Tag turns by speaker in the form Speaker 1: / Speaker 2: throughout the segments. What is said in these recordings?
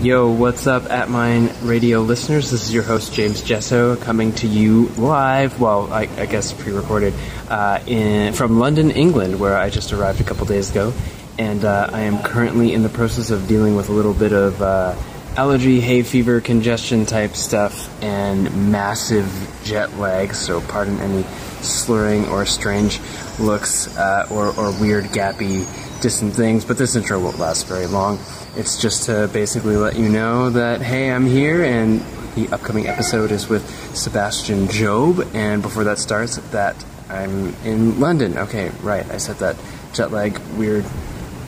Speaker 1: Yo, what's up, ATTMind radio listeners? This is your host James Jesso coming to you live. Well, I, I guess pre-recorded uh, in from London, England, where I just arrived a couple days ago, and uh, I am currently in the process of dealing with a little bit of uh, allergy, hay fever, congestion type stuff, and massive jet lag. So, pardon any slurring or strange looks uh, or, or weird, gappy, distant things. But this intro won't last very long. It's just to basically let you know that hey, I'm here, and the upcoming episode is with Sebastian Job. And before that starts, that I'm in London. Okay, right. I said that jet lag, weird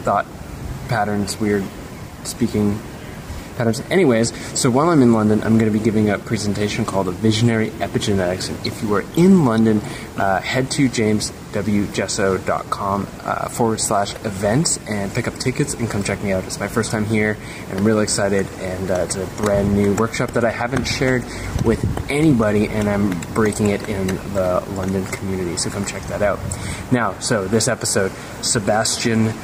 Speaker 1: thought patterns, weird speaking patterns. Anyways, so while I'm in London, I'm going to be giving a presentation called a Visionary Epigenetics. And if you are in London, uh, head to jameswjesso.com uh, forward slash events and pick up tickets and come check me out. It's my first time here, and I'm really excited. And uh, it's a brand new workshop that I haven't shared with anybody, and I'm breaking it in the London community. So come check that out. Now, so this episode, Sebastian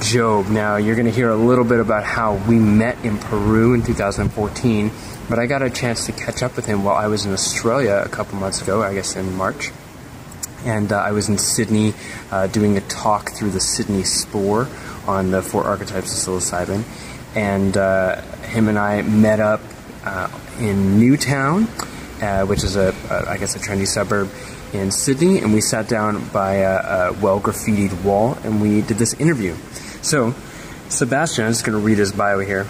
Speaker 1: Job. Now, you're going to hear a little bit about how we met in Peru in 2014, but I got a chance to catch up with him while I was in Australia a couple months ago, I guess in March. And uh, I was in Sydney uh, doing a talk through the Sydney Spore on the four archetypes of psilocybin. And uh, him and I met up uh, in Newtown, uh, which is a, a, I guess, a trendy suburb in Sydney, and we sat down by a, a well graffitied wall and we did this interview. So, Sebastian, I'm just going to read his bio here.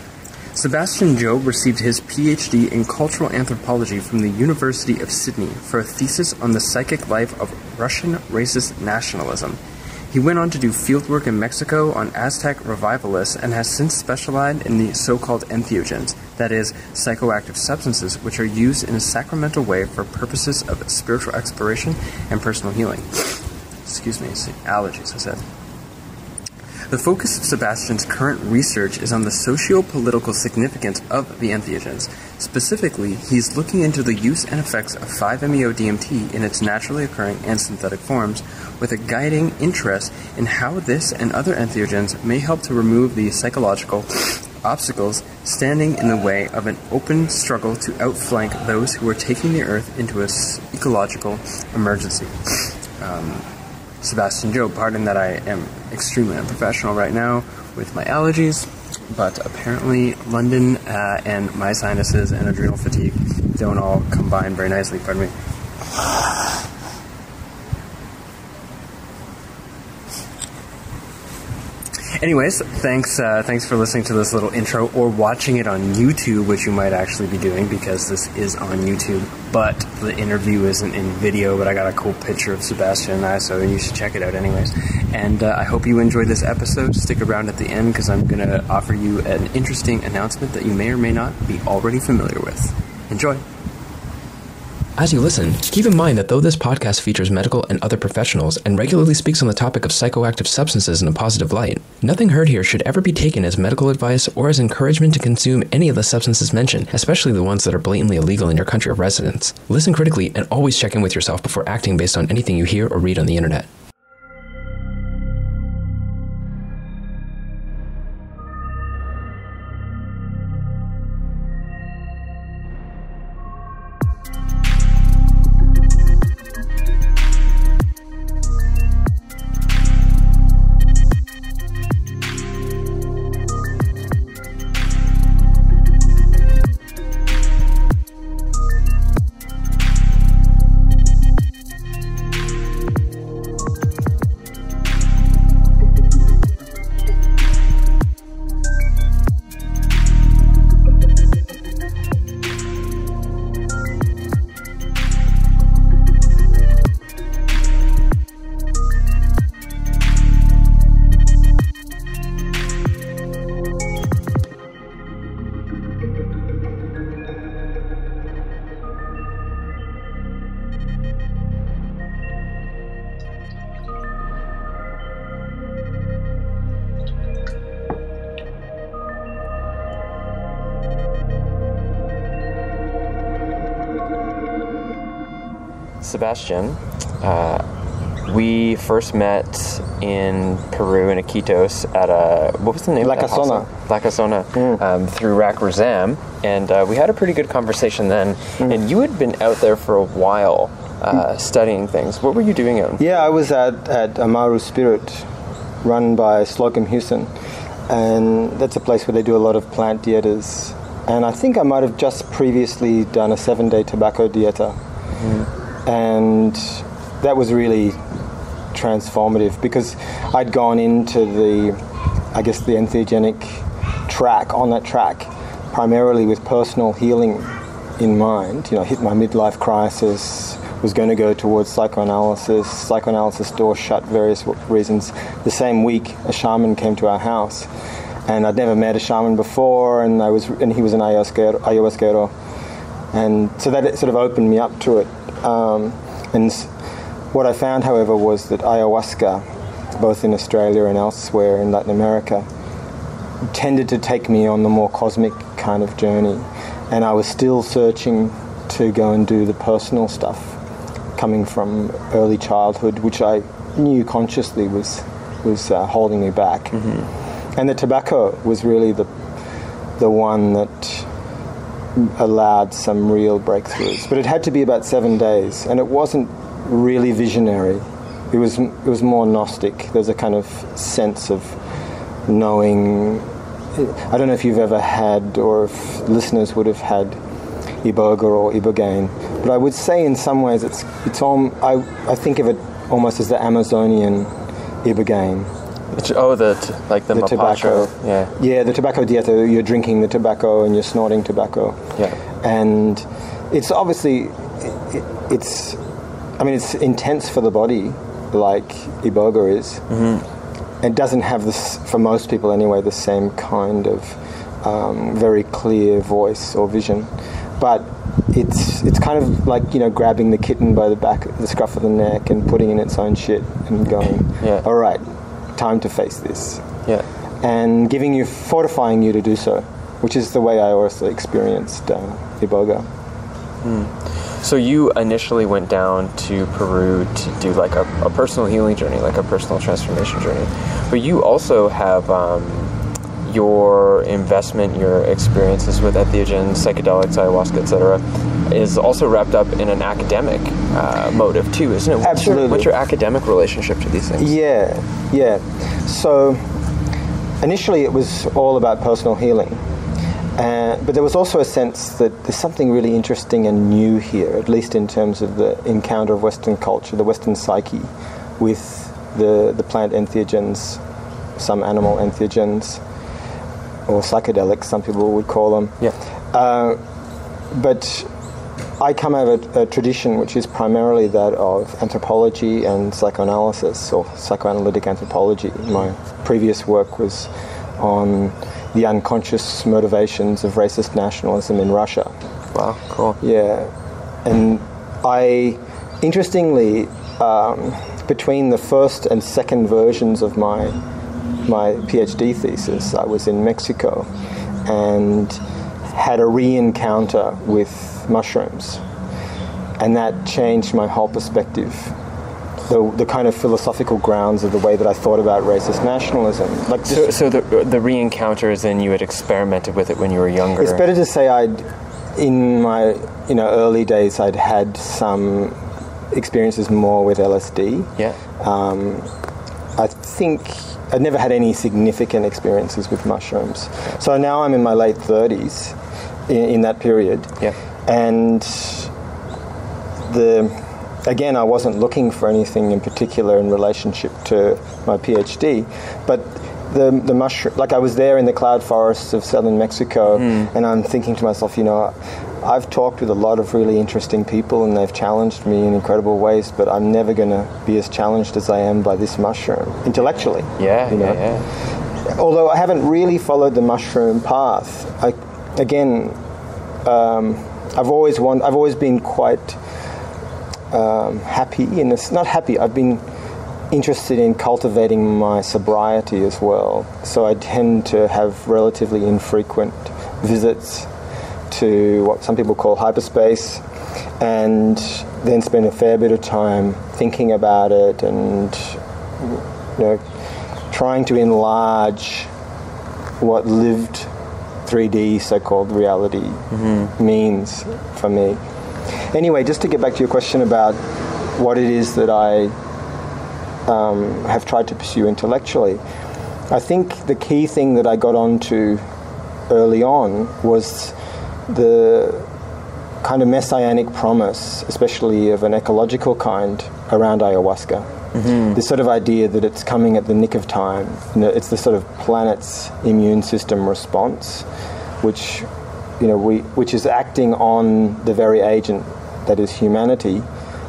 Speaker 1: Sebastian Job received his PhD in cultural anthropology from the University of Sydney for a thesis on the psychic life of Russian racist nationalism. He went on to do fieldwork in Mexico on Aztec revivalists and has since specialized in the so called entheogens, that is, psychoactive substances which are used in a sacramental way for purposes of spiritual exploration and personal healing. Excuse me, allergies, I said. The focus of Sebastian's current research is on the socio-political significance of the entheogens. Specifically, he's looking into the use and effects of 5-MeO-DMT in its naturally occurring and synthetic forms, with a guiding interest in how this and other entheogens may help to remove the psychological obstacles standing in the way of an open struggle to outflank those who are taking the Earth into an ecological emergency. Um, Sebastian Job, Pardon that I am extremely unprofessional right now with my allergies, but apparently London uh, and my sinuses and adrenal fatigue don't all combine very nicely. Pardon me. Anyways, thanks uh, thanks for listening to this little intro or watching it on YouTube, which you might actually be doing because this is on YouTube. But the interview isn't in video, but I got a cool picture of Sebastian and I, so you should check it out anyways. And uh, I hope you enjoyed this episode. Stick around at the end because I'm going to offer you an interesting announcement that you may or may not be already familiar with. Enjoy.
Speaker 2: As you listen, keep in mind that though this podcast features medical and other professionals and regularly speaks on the topic of psychoactive substances in a positive light, nothing heard here should ever be taken as medical advice or as encouragement to consume any of the substances mentioned, especially the ones that are blatantly illegal in your country of residence. Listen critically and always check in with yourself before acting based on anything you hear or read on the internet. Sebastian, uh, we first met in Peru in Iquitos at a what was the name
Speaker 3: La Casona.
Speaker 2: La Casona um, through Rak Razam, and uh, we had a pretty good conversation then. And you had been out there for a while uh, studying things. What were you doing out?
Speaker 3: Yeah, I was at, at Amaru Spirit, run by Slocum Houston, and that's a place where they do a lot of plant dietas. And I think I might have just previously done a seven-day tobacco dieta, and that was really transformative because I'd gone into the, I guess, the entheogenic track on that track, primarily with personal healing in mind. You know, hit my midlife crisis, was going to go towards psychoanalysis. Psychoanalysis door shut, various reasons. The same week, a shaman came to our house, and I'd never met a shaman before, and I was, and he was an ayahuasquero, and so that sort of opened me up to it. Um, and what I found, however, was that ayahuasca, both in Australia and elsewhere in Latin America, tended to take me on the more cosmic kind of journey, and I was still searching to go and do the personal stuff coming from early childhood, which I knew consciously was was uh, holding me back. And the tobacco was really the the one that allowed some real breakthroughs. But it had to be about seven days, and it wasn't really visionary. It was it was more gnostic. There's a kind of sense of knowing. I don't know if you've ever had, or if listeners would have had, iboga or ibogaine, but I would say in some ways it's it's all. I I think of it almost as the Amazonian ibogaine.
Speaker 2: Oh, the t- like the,
Speaker 3: The tobacco.
Speaker 2: Yeah.
Speaker 3: Yeah, the tobacco dieta. You're drinking the tobacco and you're snorting tobacco.
Speaker 2: Yeah.
Speaker 3: And it's obviously, it, it's, I mean, it's intense for the body, like iboga is. Mm-hmm. It doesn't have this, for most people anyway, the same kind of um, very clear voice or vision, but it's it's kind of like you know grabbing the kitten by the back, the scruff of the neck, and putting in its own shit and going,
Speaker 2: Yeah.
Speaker 3: all right, time to face this
Speaker 2: Yeah.
Speaker 3: and giving you, fortifying you to do so, which is the way I also experienced uh, Iboga.
Speaker 2: So you initially went down to Peru to do like a, a personal healing journey, like a personal transformation journey, but you also have um, your investment, your experiences with entheogens, psychedelics, ayahuasca, etc., is also wrapped up in an academic uh, motive too, isn't it? What's
Speaker 3: Absolutely.
Speaker 2: Your, what's your academic relationship to these things?
Speaker 3: Yeah, yeah. So initially it was all about personal healing. Uh, but there was also a sense that there's something really interesting and new here, at least in terms of the encounter of Western culture, the Western psyche, with the, the plant entheogens, some animal entheogens, or psychedelics, some people would call them.
Speaker 2: Yeah.
Speaker 3: Uh, but I come out of a, a tradition which is primarily that of anthropology and psychoanalysis or psychoanalytic anthropology. My previous work was on the unconscious motivations of racist nationalism in Russia.
Speaker 2: Wow, cool.
Speaker 3: Yeah, and I, interestingly, um, between the first and second versions of my my PhD thesis, I was in Mexico and had a re-encounter with mushrooms, and that changed my whole perspective. The, the kind of philosophical grounds of the way that I thought about racist nationalism. Like
Speaker 2: So, so the the re-encounter is then you had experimented with it when you were younger.
Speaker 3: It's better to say I'd, in my you know early days, I'd had some experiences more with LSD.
Speaker 2: Yeah.
Speaker 3: Um, I think I'd never had any significant experiences with mushrooms. So now I'm in my late 30s, in, in that period.
Speaker 2: Yeah.
Speaker 3: And the again, I wasn't looking for anything in particular in relationship to my PhD, but the the mushroom, like I was there in the cloud forests of southern Mexico, hmm. and I'm thinking to myself, you know, I've talked with a lot of really interesting people, and they've challenged me in incredible ways, but I'm never going to be as challenged as I am by this mushroom intellectually.
Speaker 2: Yeah,
Speaker 3: you know?
Speaker 2: yeah, yeah.
Speaker 3: although I haven't really followed the mushroom path, I, again, um, I've always want, I've always been quite um, happy in this. Not happy. I've been interested in cultivating my sobriety as well. So I tend to have relatively infrequent visits to what some people call hyperspace. and then spend a fair bit of time thinking about it and you know trying to enlarge what lived 3D so-called reality means for me. Anyway, just to get back to your question about what it is that I um, have tried to pursue intellectually, I think the key thing that I got onto early on was the kind of messianic promise, especially of an ecological kind, around ayahuasca. Mm-hmm. This sort of idea that it's coming at the nick of time. You know, it's the sort of planet's immune system response, which you know we which is acting on the very agent that is humanity,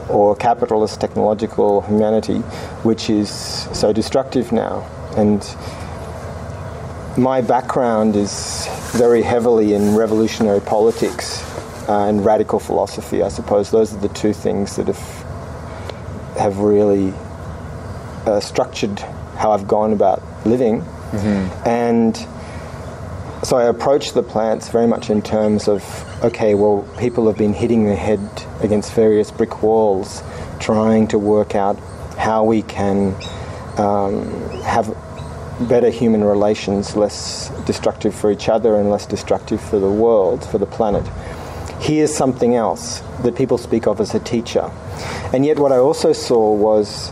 Speaker 3: or capitalist technological humanity, which is so destructive now. And my background is very heavily in revolutionary politics uh, and radical philosophy. I suppose those are the two things that have have really uh, structured how I've gone about living. And so I approach the plants very much in terms of okay, well, people have been hitting their head against various brick walls, trying to work out how we can um, have better human relations, less destructive for each other and less destructive for the world, for the planet. Here's something else that people speak of as a teacher. And yet, what I also saw was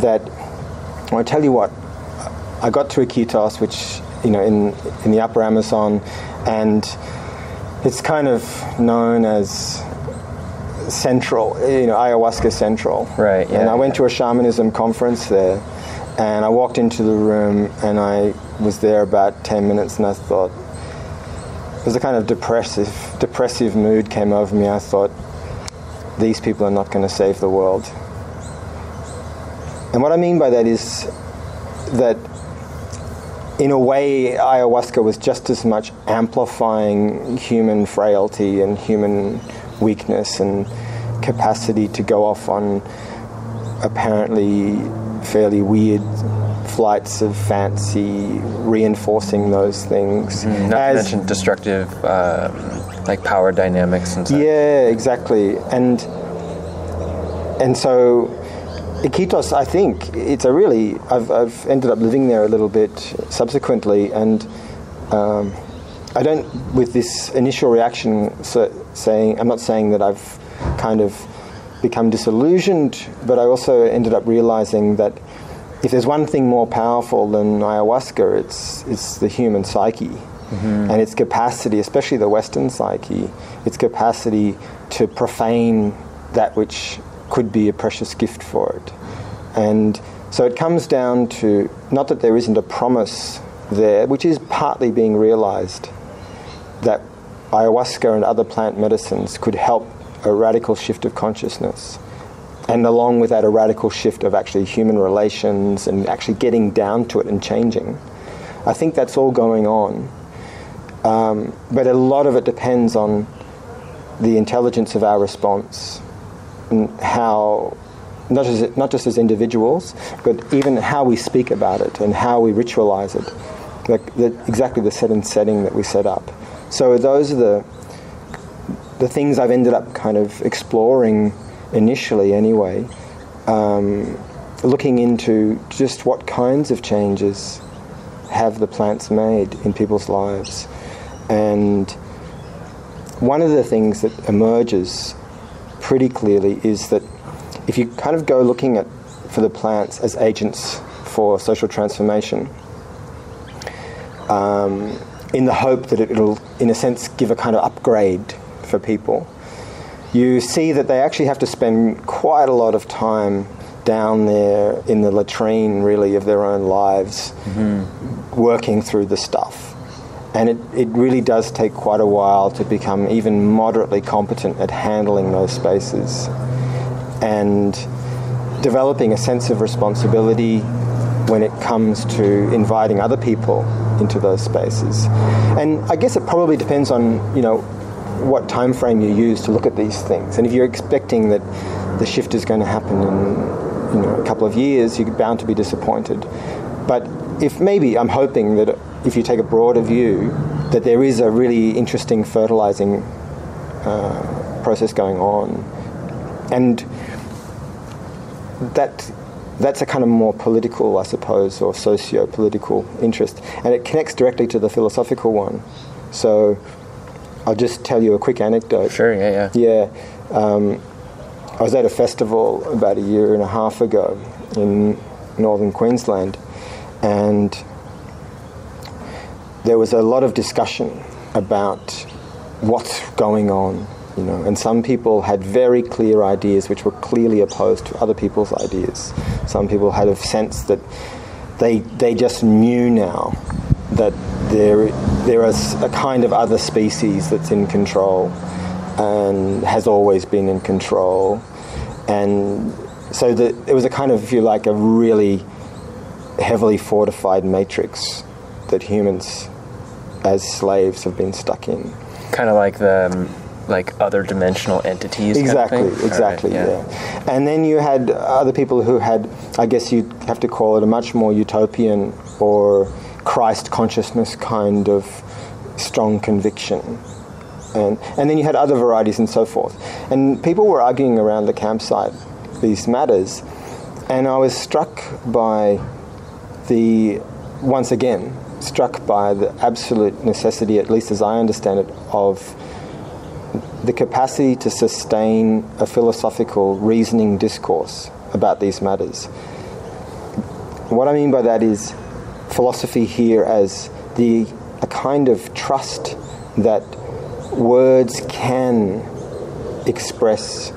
Speaker 3: that, well, I tell you what, I got to Iquitos, which, you know, in, in the upper Amazon, and it's kind of known as central, you know, ayahuasca central.
Speaker 1: Right, Yeah, and
Speaker 3: I went to a shamanism conference there, and I walked into the room, and I was there about 10 minutes, and I thought, it was a kind of depressive, depressive mood came over me. I thought, these people are not going to save the world. And what I mean by that is that, in a way, ayahuasca was just as much amplifying human frailty and human weakness and capacity to go off on apparently fairly weird flights of fancy, reinforcing those things.
Speaker 1: Not to mention destructive, um, like power dynamics and stuff.
Speaker 3: Yeah, exactly. And and so Iquitos, I think it's a really. I've, I've ended up living there a little bit subsequently, and um, I don't. With this initial reaction, so, saying I'm not saying that I've kind of become disillusioned, but I also ended up realizing that if there's one thing more powerful than ayahuasca, it's it's the human psyche mm-hmm. and its capacity, especially the Western psyche, its capacity to profane that which could be a precious gift for it. And so it comes down to not that there isn't a promise there, which is partly being realized, that ayahuasca and other plant medicines could help a radical shift of consciousness. And along with that, a radical shift of actually human relations and actually getting down to it and changing. I think that's all going on. Um, but a lot of it depends on the intelligence of our response and how, not, as, not just as individuals, but even how we speak about it and how we ritualize it. Like the, exactly the set and setting that we set up. So those are the, the things I've ended up kind of exploring initially anyway, um, looking into just what kinds of changes have the plants made in people's lives. And one of the things that emerges pretty clearly is that if you kind of go looking at for the plants as agents for social transformation, um, in the hope that it'll, in a sense, give a kind of upgrade for people, you see that they actually have to spend quite a lot of time down there in the latrine, really, of their own lives, mm-hmm. working through the stuff. And it, it really does take quite a while to become even moderately competent at handling those spaces and developing a sense of responsibility when it comes to inviting other people into those spaces. And I guess it probably depends on, you know, what time frame you use to look at these things. And if you're expecting that the shift is going to happen in, you know, a couple of years, you're bound to be disappointed. But if maybe I'm hoping that if you take a broader view, that there is a really interesting fertilizing uh, process going on, and that that's a kind of more political, I suppose, or socio-political interest, and it connects directly to the philosophical one. So, I'll just tell you a quick anecdote.
Speaker 1: Sure. Yeah. Yeah.
Speaker 3: Yeah, um, I was at a festival about a year and a half ago in northern Queensland, and there was a lot of discussion about what's going on, you know, and some people had very clear ideas which were clearly opposed to other people's ideas. Some people had a sense that they they just knew now that there there is a kind of other species that's in control and has always been in control, and so the, it was a kind of, if you like, a really heavily fortified matrix that humans as slaves have been stuck in.
Speaker 1: Kind of like the um, like other dimensional entities. kind of
Speaker 3: Exactly,
Speaker 1: thing?
Speaker 3: exactly, yeah. And then you had other people who had, I guess you'd have to call it a much more utopian or Christ consciousness kind of strong conviction. And, and then you had other varieties and so forth. And people were arguing around the campsite these matters. And I was struck by the, once again, struck by the absolute necessity, at least as I understand it, of the capacity to sustain a philosophical reasoning discourse about these matters. What I mean by that is philosophy here as the a kind of trust that words can express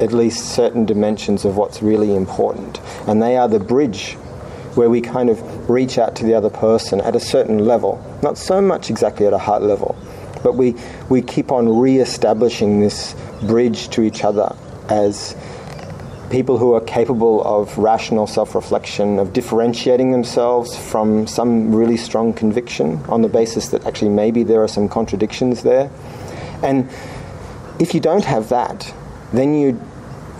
Speaker 3: at least certain dimensions of what's really important, and they are the bridge where we kind of reach out to the other person at a certain level, not so much exactly at a heart level, but we, we keep on re-establishing this bridge to each other as people who are capable of rational self-reflection, of differentiating themselves from some really strong conviction on the basis that actually maybe there are some contradictions there. And if you don't have that, then you,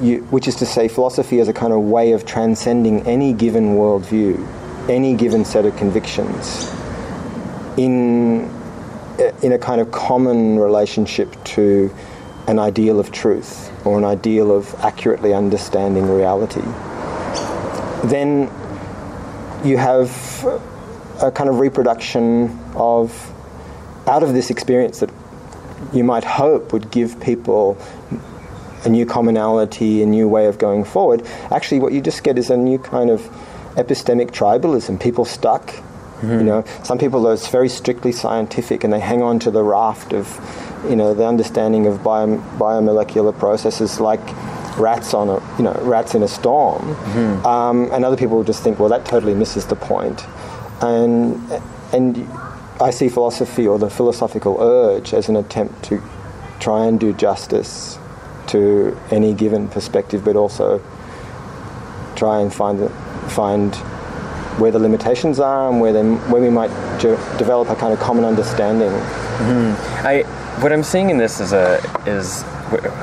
Speaker 3: you which is to say, philosophy as a kind of way of transcending any given worldview, any given set of convictions, in in a kind of common relationship to an ideal of truth or an ideal of accurately understanding reality, then you have a kind of reproduction of out of this experience that you might hope would give people a new commonality, a new way of going forward. Actually, what you just get is a new kind of epistemic tribalism. People stuck. You know, some people are very strictly scientific and they hang on to the raft of, you know, the understanding of bio, biomolecular processes like rats on a, you know, rats in a storm. Um, and other people just think, well, that totally misses the point. And and I see philosophy or the philosophical urge as an attempt to try and do justice to any given perspective, but also try and find the, find where the limitations are and where they, where we might de- develop a kind of common understanding. Hmm.
Speaker 1: I what I'm seeing in this is a is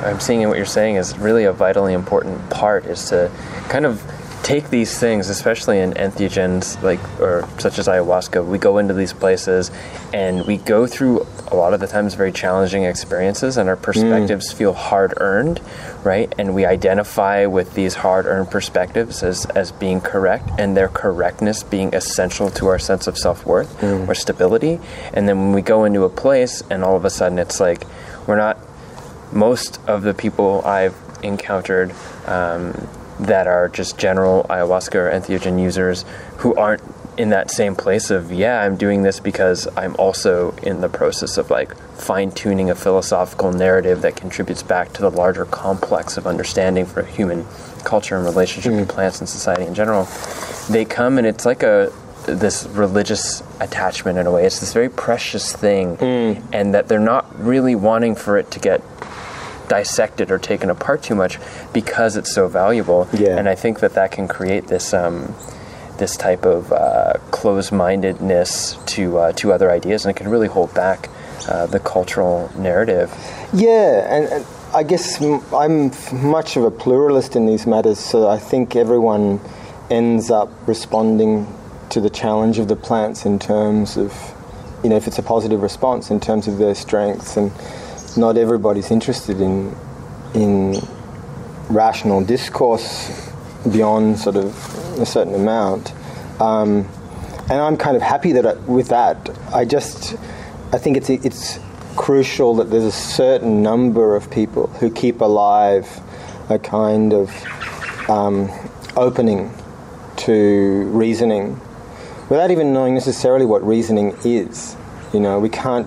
Speaker 1: I'm seeing in what you're saying is really a vitally important part is to kind of take these things, especially in entheogens like or such as ayahuasca. We go into these places and we go through a lot of the times very challenging experiences, and our perspectives feel hard earned, right? And we identify with these hard earned perspectives as as being correct, and their correctness being essential to our sense of self worth or stability. And then when we go into a place, and all of a sudden it's like we're not most of the people I've encountered um, that are just general ayahuasca or entheogen users who aren't in that same place of yeah i'm doing this because i'm also in the process of like fine-tuning a philosophical narrative that contributes back to the larger complex of understanding for human culture and relationship to mm. plants and society in general. They come and it's like a this religious attachment in a way. It's this very precious thing mm. and that they're not really wanting for it to get dissected or taken apart too much because it's so valuable.
Speaker 3: Yeah.
Speaker 1: And I think that that can create this um, this type of uh, closed-mindedness to uh, to other ideas, and it can really hold back uh, the cultural narrative.
Speaker 3: Yeah, and, and I guess m- I'm f- much of a pluralist in these matters, so I think everyone ends up responding to the challenge of the plants in terms of, you know, if it's a positive response in terms of their strengths and not everybody's interested in in rational discourse beyond sort of a certain amount. Um, and I'm kind of happy that I, with that. I just I think it's it's crucial that there's a certain number of people who keep alive a kind of um, opening to reasoning without even knowing necessarily what reasoning is. You know, we can't,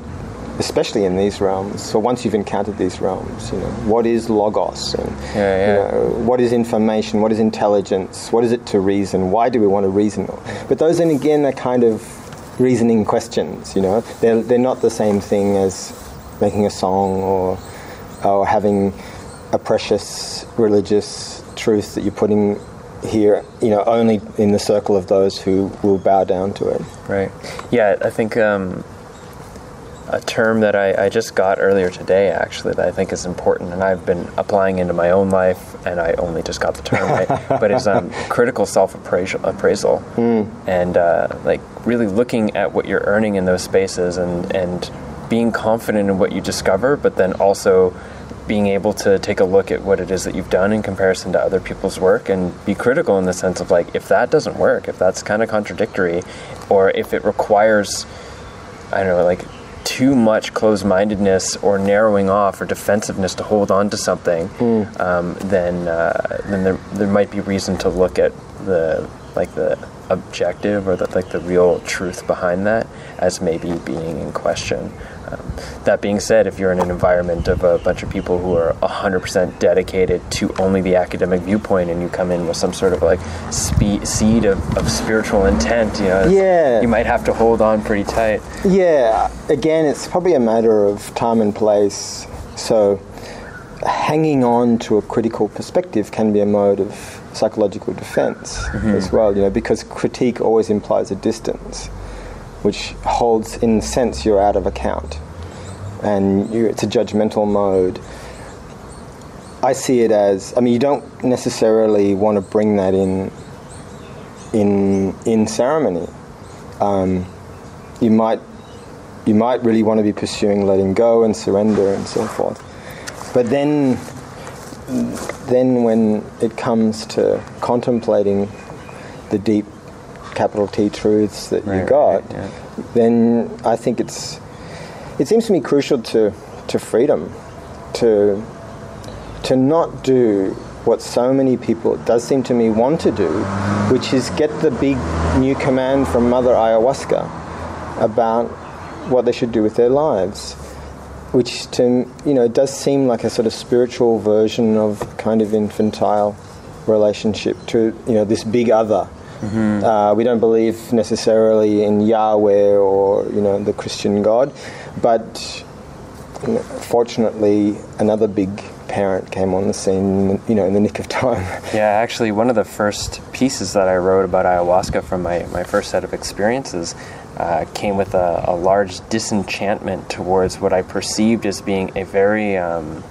Speaker 3: especially in these realms. So once you've encountered these realms, you know, what is logos and
Speaker 1: Yeah, yeah.
Speaker 3: You know, what is information? What is intelligence? What is it to reason? Why do we want to reason? But those, then again, are kind of reasoning questions. You know, they're they're not the same thing as making a song or or having a precious religious truth that you're putting here. You know, only in the circle of those who will bow down to it.
Speaker 1: Right. Yeah, I think um, a term that I, I just got earlier today, actually, that I think is important, and I've been applying into my own life, and I only just got the term right, but it's um, critical self appraisal, and uh, like really looking at what you're earning in those spaces, and and being confident in what you discover, but then also being able to take a look at what it is that you've done in comparison to other people's work and be critical in the sense of like if that doesn't work if that's kind of contradictory or if it requires i don't know like too much closed-mindedness or narrowing off or defensiveness to hold on to something um, then uh, then there, there might be reason to look at the like the objective or the like the real truth behind that as maybe being in question um, that being said, if you're in an environment of a bunch of people who are 100% dedicated to only the academic viewpoint and you come in with some sort of like spe- seed of, of spiritual intent, you know,
Speaker 3: Yeah.
Speaker 1: you might have to hold on pretty tight.
Speaker 3: Yeah, again, it's probably a matter of time and place. So, hanging on to a critical perspective can be a mode of psychological defense as well, you know, because critique always implies a distance, which holds, in sense, you're out of account. And you, it's a judgmental mode. I see it as, I mean, you don't necessarily want to bring that in in in ceremony. Um, you might you might really want to be pursuing letting go and surrender and so forth. But then then when it comes to contemplating the deep capital T truths that you got,
Speaker 1: right, yeah.
Speaker 3: then I think it's it seems to me crucial to to freedom, to to not do what so many people it does seem to me want to do, which is get the big new command from Mother Ayahuasca about what they should do with their lives. Which to you know it does seem like a sort of spiritual version of kind of infantile relationship to you know this big other. Uh, we don't believe necessarily in Yahweh or you know the Christian God, but you know, fortunately another big parent came on the scene you know in the nick of time.
Speaker 1: Yeah, actually, one of the first pieces that I wrote about ayahuasca from my, my first set of experiences uh, came with a, a large disenchantment towards what I perceived as being a very um,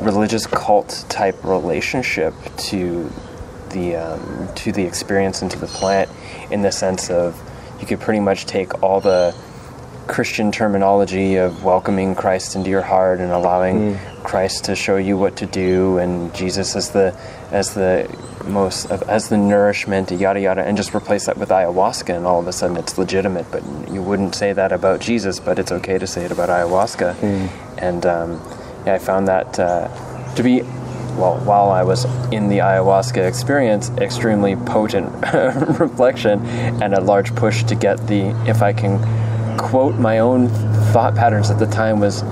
Speaker 1: religious cult type relationship to the um, to the experience and to the plant, in the sense of you could pretty much take all the Christian terminology of welcoming Christ into your heart and allowing Christ to show you what to do, and Jesus as the as the most as the nourishment, yada yada, and just replace that with ayahuasca, and all of a sudden it's legitimate. But you wouldn't say that about Jesus, but it's okay to say it about ayahuasca. And um, yeah, I found that uh, to be well, while I was in the ayahuasca experience, extremely potent reflection and a large push to get the, if I can quote my own thought patterns at the time, was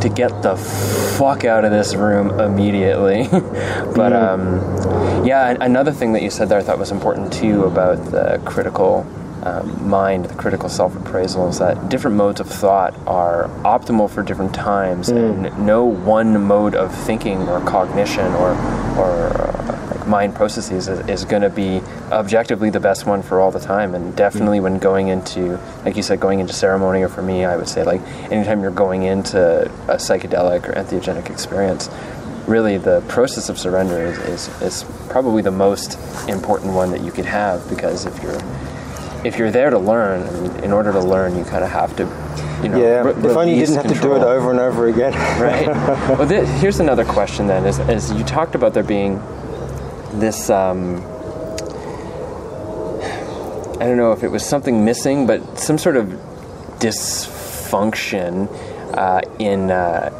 Speaker 1: to get the fuck out of this room immediately. but um, yeah, another thing that you said there I thought was important too about the critical um, mind, the critical self appraisal, is that different modes of thought are optimal for different times, and no one mode of thinking or cognition or, or uh, like mind processes is, is going to be objectively the best one for all the time. And definitely when going into, like you said, going into ceremony, or for me, I would say, like anytime you're going into a psychedelic or entheogenic experience, really the process of surrender is, is, is probably the most important one that you could have because if you're if you're there to learn, I mean, in order to learn, you kind of have to, you know.
Speaker 3: Yeah,
Speaker 1: re-
Speaker 3: if only you didn't have to do it over and over again.
Speaker 1: right? well, th- here's another question then: is, is you talked about there being this. Um, I don't know if it was something missing, but some sort of dysfunction uh, in uh,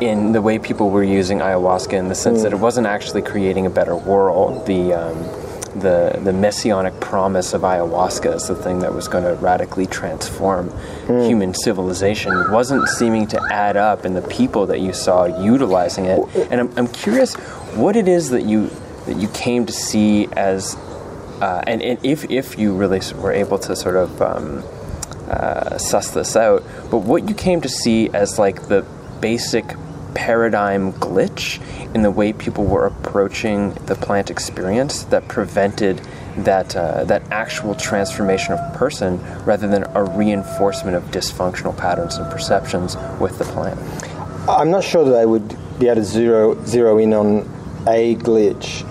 Speaker 1: in the way people were using ayahuasca, in the sense that it wasn't actually creating a better world. The um, the the messianic promise of ayahuasca as the thing that was going to radically transform human civilization wasn't seeming to add up in the people that you saw utilizing it. And I'm, I'm curious what it is that you that you came to see as uh, and, and if if you really were able to sort of um, uh, suss this out, but what you came to see as like the basic paradigm glitch in the way people were approaching the plant experience that prevented that uh, that actual transformation of person rather than a reinforcement of dysfunctional patterns and perceptions with the plant.
Speaker 3: I'm not sure that I would be able to zero zero in on a glitch,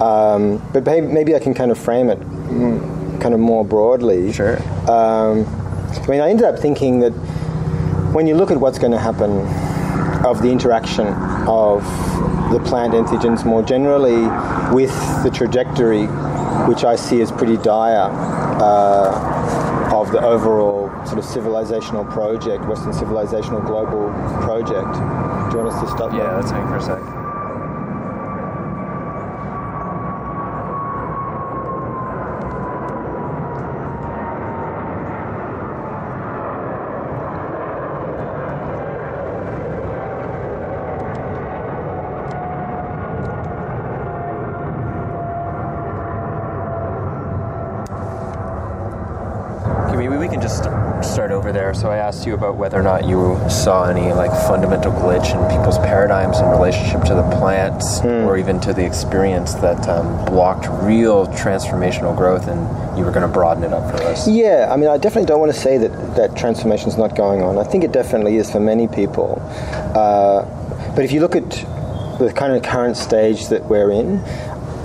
Speaker 3: um, but maybe, I can kind of frame it mm, kind of more broadly.
Speaker 1: Sure.
Speaker 3: Um, I mean, I ended up thinking that when you look at what's going to happen of the interaction of the plant entheogens more generally with the trajectory, which I see as pretty dire, uh, of the overall sort of civilizational project, Western civilizational global project. Do you want us to stop?
Speaker 1: Yeah,
Speaker 3: there?
Speaker 1: let's hang for a sec. Okay, maybe we can just st- start over there. So I asked you about whether or not you saw any like fundamental glitch in people's paradigms in relationship to the plants, or even to the experience that um, blocked real transformational growth, and you were going to broaden it up for us.
Speaker 3: Yeah, I mean, I definitely don't want to say that that transformation is not going on. I think it definitely is for many people. Uh, but if you look at the kind of current stage that we're in,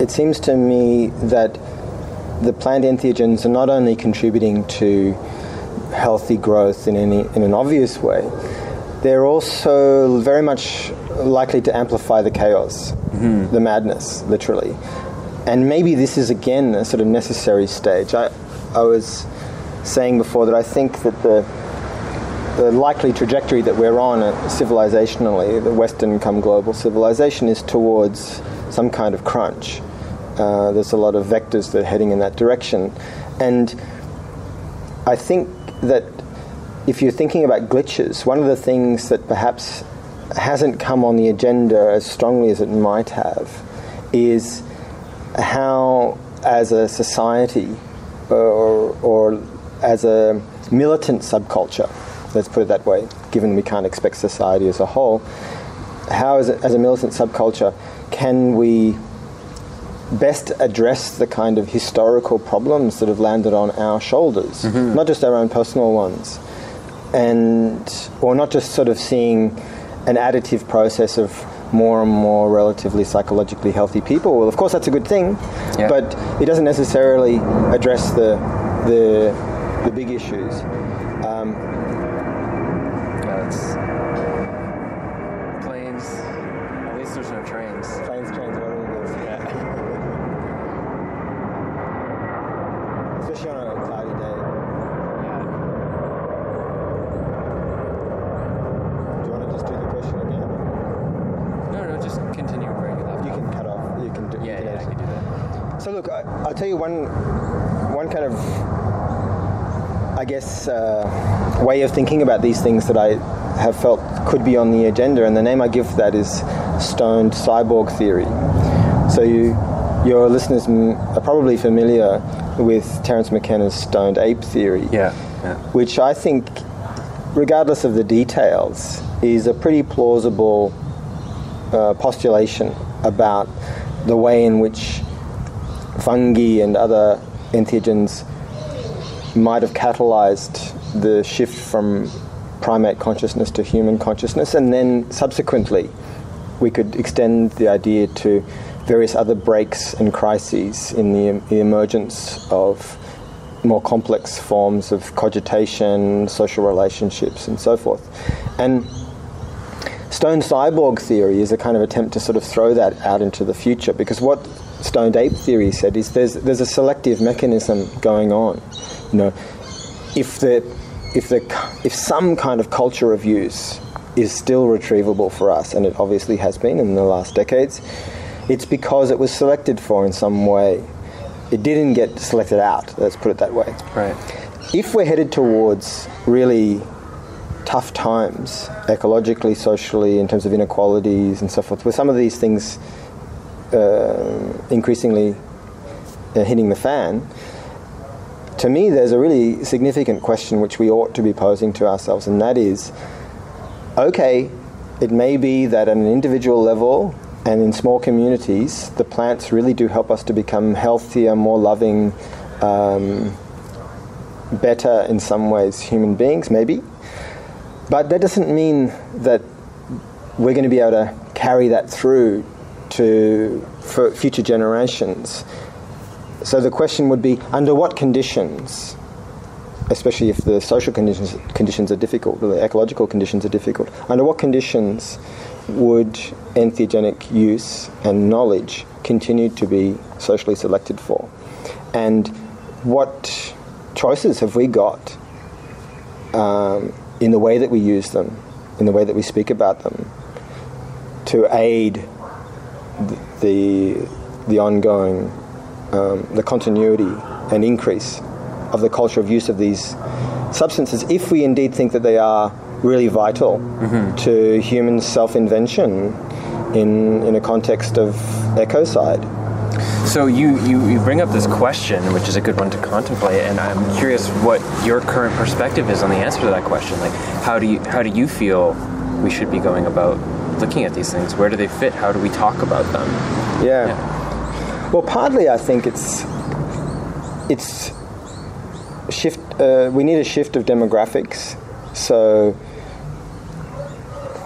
Speaker 3: it seems to me that the plant entheogens are not only contributing to healthy growth in any in an obvious way, they're also very much likely to amplify the chaos, the madness, literally. And maybe this is again a sort of necessary stage. I, I was saying before that I think that the the likely trajectory that we're on uh, civilizationally, the Western come global civilization, is towards some kind of crunch. Uh, there's a lot of vectors that are heading in that direction. And I think that if you're thinking about glitches, one of the things that perhaps hasn't come on the agenda as strongly as it might have is how, as a society or, or as a militant subculture, let's put it that way, given we can't expect society as a whole, how, as a, as a militant subculture, can we best address the kind of historical problems that have landed on our shoulders, mm-hmm. not just our own personal ones, and or not just sort of seeing an additive process of more and more relatively psychologically healthy people. Well, of course, that's a good thing,
Speaker 1: Yeah.
Speaker 3: but it doesn't necessarily address the the the big issues. Um,
Speaker 1: Yeah, it's planes. At least there's no trains.
Speaker 3: planes, trains, whatever it is. Especially on a cloudy day. Do you want to just do the question again?
Speaker 1: No, no, just continue where you left
Speaker 3: You
Speaker 1: off.
Speaker 3: can cut off. You can do.
Speaker 1: Yeah,
Speaker 3: you can
Speaker 1: yeah, I
Speaker 3: edit
Speaker 1: can do that.
Speaker 3: So look, I, I'll tell you one, one kind of, I guess, uh, way of thinking about these things that I have felt could be on the agenda, and the name I give for that is stoned cyborg theory. So you, your listeners m- are probably familiar with Terence McKenna's stoned ape theory
Speaker 1: Yeah, yeah.
Speaker 3: which I think, regardless of the details, is a pretty plausible uh, postulation about the way in which fungi and other entheogens might have catalyzed the shift from primate consciousness to human consciousness, and then subsequently we could extend the idea to various other breaks and crises in the, the emergence of more complex forms of cogitation, social relationships, and so forth. And Stoned cyborg theory is a kind of attempt to sort of throw that out into the future because what stoned ape theory said is there's there's a selective mechanism going on. You know, if the if the if some kind of culture of use is still retrievable for us, and it obviously has been in the last decades, it's because it was selected for in some way. It didn't get selected out. Let's put it that way.
Speaker 1: Right.
Speaker 3: If we're headed towards really tough times, ecologically, socially, in terms of inequalities and so forth, with some of these things increasingly uh, hitting the fan, to me, there's a really significant question which we ought to be posing to ourselves, and that is okay, it may be that at an individual level and in small communities, the plants really do help us to become healthier, more loving, um, better in some ways human beings, maybe. But that doesn't mean that we're going to be able to carry that through to for future generations. So the question would be under what conditions, especially if the social conditions conditions are difficult, the ecological conditions are difficult, under what conditions would entheogenic use and knowledge continue to be socially selected for? And what choices have we got um, in the way that we use them, in the way that we speak about them, to aid the the ongoing um, the continuity and increase of the culture of use of these substances, if we indeed think that they are really vital mm-hmm. to human self-invention in in a context of ecocide.
Speaker 1: So you, you, you bring up this question, which is a good one to contemplate, and I'm curious what your current perspective is on the answer to that question. Like, how do you how do you feel we should be going about looking at these things? Where do they fit? How do we talk about them?
Speaker 3: Yeah. yeah. Well, partly I think it's it's shift. Uh, we need a shift of demographics. So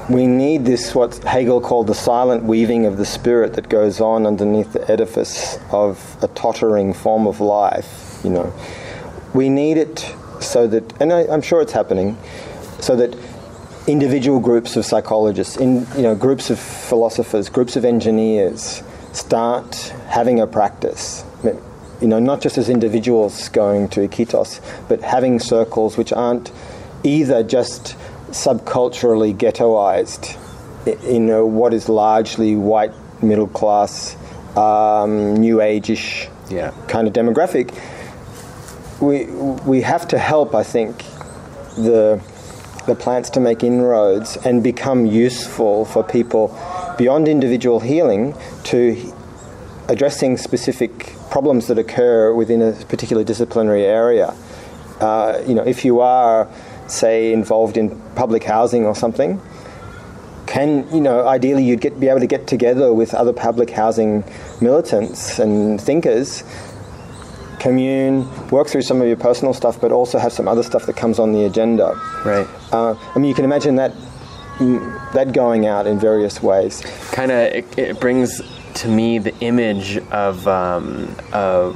Speaker 3: we need this, what Hegel called the silent weaving of the spirit that goes on underneath the edifice of a tottering form of life, you know. We need it so that, and I, am sure it's happening, so that individual groups of psychologists, in, you know, groups of philosophers, groups of engineers start having a practice. You know, not just as individuals going to Iquitos, but having circles which aren't either just subculturally ghettoized in a, what is largely white middle class, um, new age-ish
Speaker 1: yeah.
Speaker 3: kind of demographic. We we have to help, I think, the the plants to make inroads and become useful for people beyond individual healing to addressing specific problems that occur within a particular disciplinary area. Uh, you know, if you are say, involved in public housing or something, can you know ideally you'd get be able to get together with other public housing militants and thinkers commune work through some of your personal stuff but also have some other stuff that comes on the agenda
Speaker 1: right
Speaker 3: uh, i mean you can imagine that mm, that going out in various ways
Speaker 1: kind of it, it, brings to me the image of um, of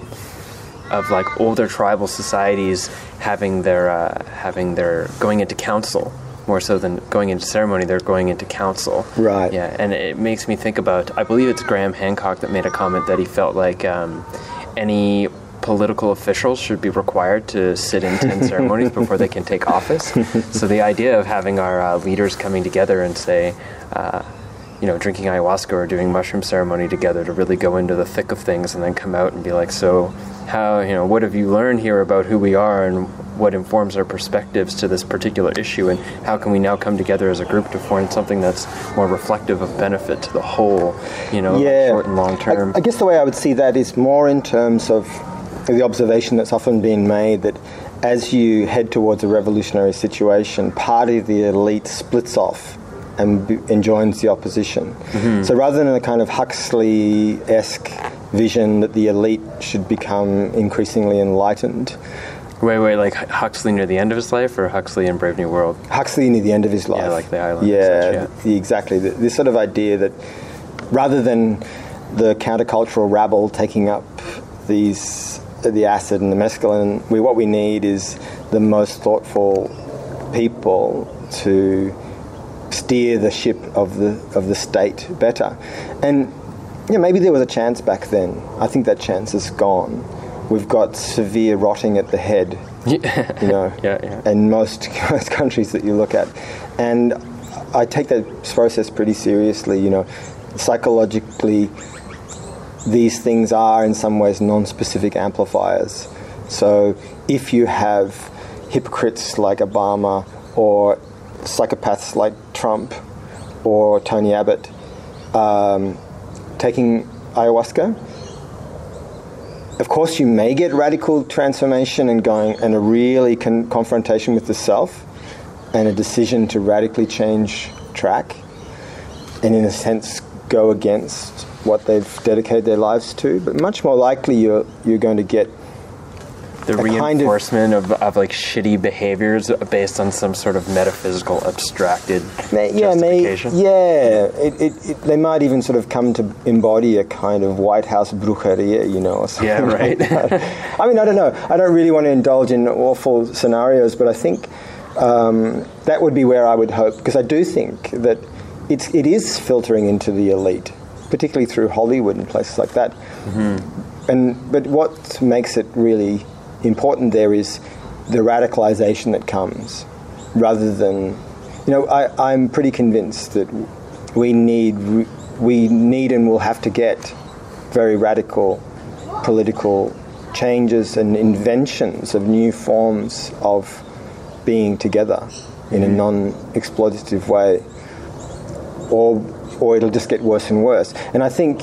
Speaker 1: of like older tribal societies having their uh, having their going into council more so than going into ceremony. They're going into council.
Speaker 3: Right.
Speaker 1: Yeah, and it makes me think about. I believe it's Graham Hancock that made a comment that he felt like um, any political officials should be required to sit in 10 ceremonies before they can take office. So the idea of having our uh, leaders coming together and say, uh, you know, drinking ayahuasca or doing mushroom ceremony together to really go into the thick of things and then come out and be like, so how you know what have you learned here about who we are and what informs our perspectives to this particular issue and how can we now come together as a group to form something that's more reflective of benefit to the whole you know
Speaker 3: yeah.
Speaker 1: short and long term
Speaker 3: I, I guess the way i would see that is more in terms of the observation that's often been made that as you head towards a revolutionary situation part of the elite splits off and, and joins the opposition. Mm-hmm. So rather than a kind of Huxley esque vision that the elite should become increasingly enlightened.
Speaker 1: Wait, wait, like Huxley near the end of his life, or Huxley in Brave New World?
Speaker 3: Huxley near the end of his life.
Speaker 1: Yeah, like the island.
Speaker 3: Yeah, yeah. Exactly. This sort of idea that rather than the countercultural rabble taking up these the acid and the mescaline. We, what we need is the most thoughtful people to steer the ship of the of the state better. And yeah, maybe there was a chance back then. I think that chance is gone. We've got severe rotting at the head,
Speaker 1: Yeah.
Speaker 3: you know,
Speaker 1: Yeah, yeah.
Speaker 3: in most, most countries that you look at. And I take that process pretty seriously, you know. Psychologically, these things are in some ways non-specific amplifiers. So if you have hypocrites like Obama or psychopaths like Trump or Tony Abbott um, taking ayahuasca, of course you may get radical transformation and going and a really con- confrontation with the self and a decision to radically change track and in a sense go against what they've dedicated their lives to but much more likely you're you're going to get
Speaker 1: the
Speaker 3: a kind of-
Speaker 1: reinforcement of, of like shitty behaviors based on some sort of metaphysical abstracted
Speaker 3: May, yeah, may,
Speaker 1: justification.
Speaker 3: yeah. It, it, it, they might even sort of come to embody a kind of White House brujeria, you know. Or something
Speaker 1: Yeah, right.
Speaker 3: like. I mean, I don't know. I don't really want to indulge in awful scenarios, but I think um, that would be where I would hope, because I do think that it's it is filtering into the elite, particularly through Hollywood and places like that.
Speaker 1: Mm-hmm.
Speaker 3: And but what makes it really important there is the radicalization that comes, rather than, you know, I, I'm pretty convinced that we need we need and will have to get very radical political changes and inventions of new forms of being together in a non-exploitative way, or or it'll just get worse and worse. And I think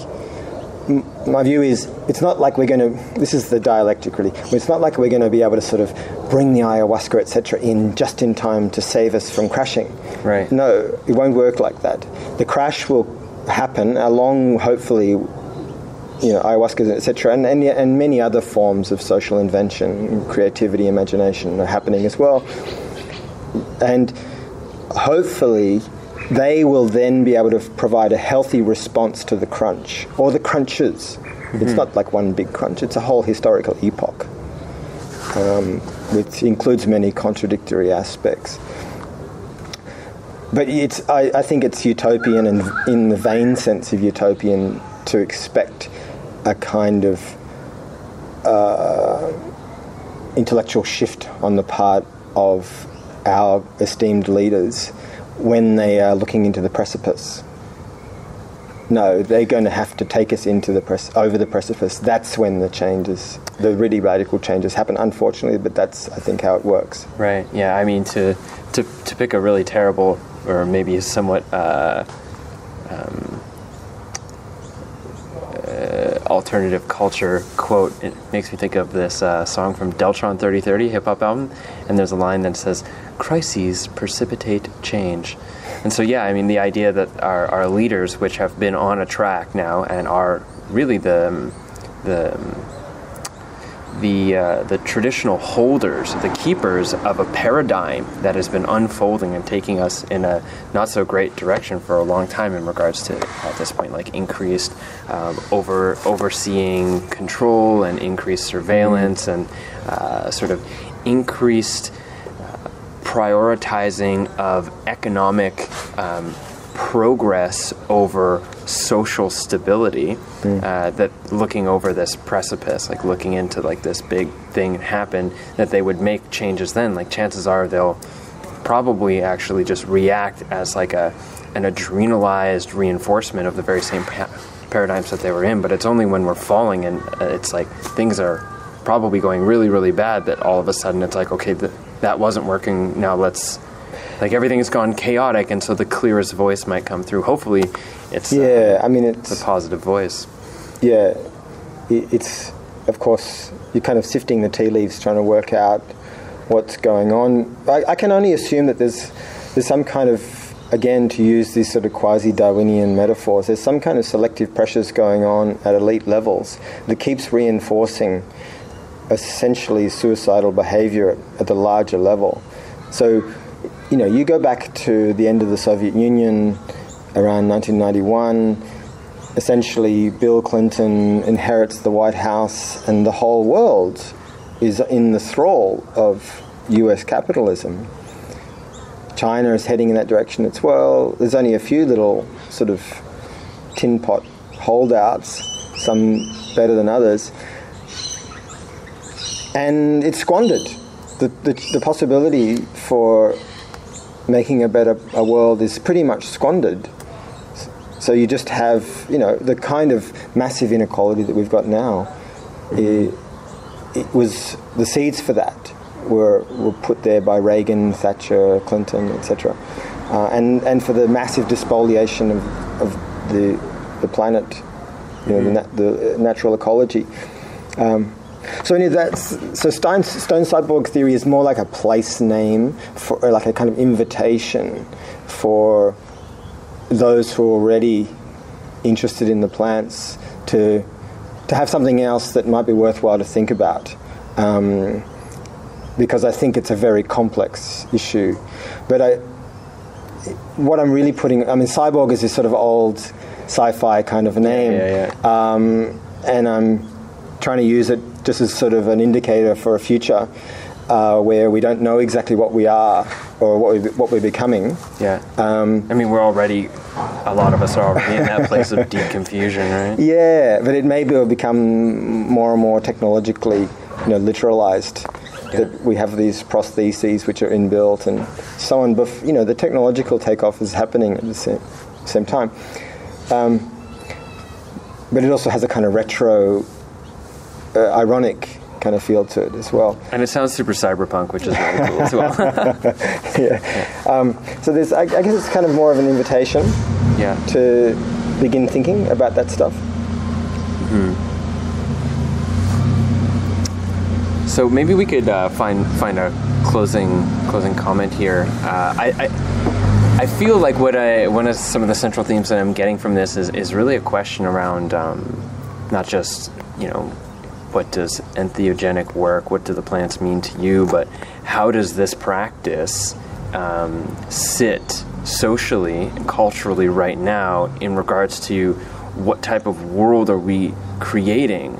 Speaker 3: my view is it's not like we're going to. This is the dialectic, really. It's not like we're going to be able to sort of bring the ayahuasca, etc., in just in time to save us from crashing.
Speaker 1: Right.
Speaker 3: No, it won't work like that. The crash will happen along, hopefully, you know, ayahuasca, etc., and, and and many other forms of social invention, creativity, imagination are happening as well. And hopefully, they will then be able to provide a healthy response to the crunch or the crunches. It's not like one big crunch; it's a whole historical epoch, um, which includes many contradictory aspects. But it's, I, I think it's utopian and in the vain sense of utopian to expect a kind of uh, intellectual shift on the part of our esteemed leaders when they are looking into the precipice. No, they're going to have to take us into the press over the precipice. That's when the changes, the really radical changes happen. Unfortunately, but that's I think how it works.
Speaker 1: Right. Yeah. I mean, to to to pick a really terrible or maybe somewhat uh, um, uh, alternative culture quote, it makes me think of this uh, song from Deltron 3030 hip hop album, and there's a line that says, "Crises precipitate change." And so, yeah, I mean, the idea that our, our leaders, which have been on a track now and are really the the the uh, the traditional holders, the keepers of a paradigm that has been unfolding and taking us in a not so great direction for a long time in regards to at this point like increased um, over overseeing control and increased surveillance and uh, sort of increased uh, prioritizing of economic um, progress over social stability uh, that looking over this precipice like looking into like this big thing happen that they would make changes then. Like chances are they'll probably actually just react as like a an adrenalized reinforcement of the very same pa- paradigms that they were in. But it's only when we're falling and uh, it's like things are probably going really really bad that all of a sudden it's like okay th- that wasn't working. Now let's like everything has gone chaotic and so the clearest voice might come through hopefully it's uh,
Speaker 3: Yeah, I mean
Speaker 1: it's
Speaker 3: it's
Speaker 1: a positive voice
Speaker 3: yeah, it's of course you're kind of sifting the tea leaves, trying to work out what's going on. I, I can only assume that there's there's some kind of again to use these sort of quasi-Darwinian metaphors. There's some kind of selective pressures going on at elite levels that keeps reinforcing essentially suicidal behavior at, at the larger level. So, you know, you go back to the end of the Soviet Union around 1991 essentially Bill Clinton inherits the White House and the whole world is in the thrall of US capitalism. China is heading in that direction as well. There's only a few little sort of tin pot holdouts, some better than others. And it's squandered. The, the, the possibility for making a better a world is pretty much squandered. So you just have, you know, the kind of massive inequality that we've got now. It, it was the seeds for that were were put there by Reagan, Thatcher, Clinton, etc. Uh, and and for the massive despoliation of, of the the planet, you know, the, nat- the natural ecology. Um, so any of that, so Stein, stoned cyborg theory is more like a place name for, or like a kind of invitation for those who are already interested in the plants to to have something else that might be worthwhile to think about. Um, because I think it's a very complex issue. But I, what I'm really putting, I mean, cyborg is this sort of old sci-fi kind of name,
Speaker 1: Yeah, yeah,
Speaker 3: Um, and I'm trying to use it just as sort of an indicator for a future uh, where we don't know exactly what we are or what, we, what we're becoming.
Speaker 1: Yeah.
Speaker 3: Um,
Speaker 1: I mean, we're already, a lot of us are already in that place of deep confusion, right?
Speaker 3: Yeah, but it maybe will become more and more technologically, you know, literalized. That we have these prostheses which are inbuilt and so on. But you know, the technological takeoff is happening at the same, same time. Um, but it also has a kind of retro, uh, ironic kind of feel to it as well.
Speaker 1: And it sounds super cyberpunk, which is really cool as well.
Speaker 3: yeah. Um, so there's, I, I guess it's kind of more of an invitation
Speaker 1: yeah.
Speaker 3: to begin thinking about that stuff. Hmm.
Speaker 1: So maybe we could uh, find find a closing closing comment here. Uh, I, I I feel like what I one of some of the central themes that I'm getting from this is is really a question around um, not just you know what does entheogenic work, what do the plants mean to you, but how does this practice um, sit socially and culturally right now in regards to what type of world are we creating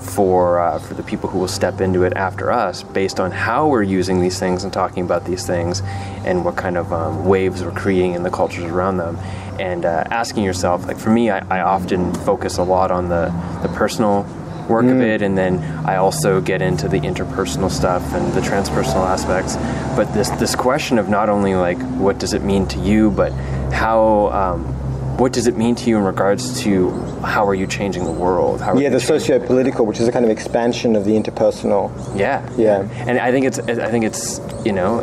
Speaker 1: for uh, for the people who will step into it after us, based on how we're using these things and talking about these things, and what kind of um, waves we're creating in the cultures around them, and uh, asking yourself, like for me, I, I often focus a lot on the the personal work of it, and then I also get into the interpersonal stuff and the transpersonal aspects. But this this question of not only like what does it mean to you, but how um, what does it mean to you in regards to how are you changing the world? How are
Speaker 3: Yeah, the socio-political, which is a kind of expansion of the interpersonal.
Speaker 1: yeah,
Speaker 3: Yeah.
Speaker 1: and I think it's I think it's you know